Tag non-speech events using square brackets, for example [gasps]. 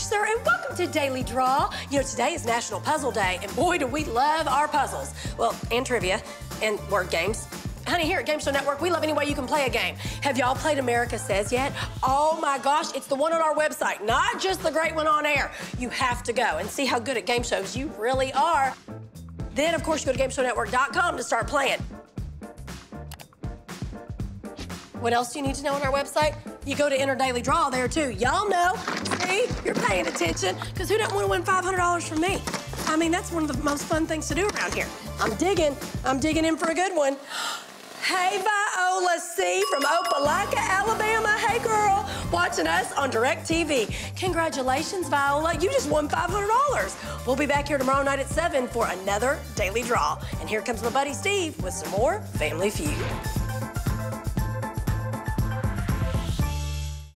Sir, and welcome to Daily Draw. You know, today is National Puzzle Day, and boy, do we love our puzzles. Well, and trivia, and word games. Honey, here at Game Show Network, we love any way you can play a game. Have y'all played America Says yet? Oh my gosh, it's the one on our website, not just the great one on air. You have to go and see how good at game shows you really are. Then, of course, you go to GameShowNetwork.com to start playing. What else do you need to know on our website? You go to Enter Daily Draw there too. Y'all know. Paying attention. Because who doesn't want to win $500 from me? I mean, that's one of the most fun things to do around here. I'm digging. I'm digging in for a good one. [gasps] Hey, Viola C from Opelika, Alabama. Hey, girl. Watching us on DirecTV. Congratulations, Viola. You just won $500. We'll be back here tomorrow night at 7 for another Daily Draw. And here comes my buddy Steve with some more Family Feud.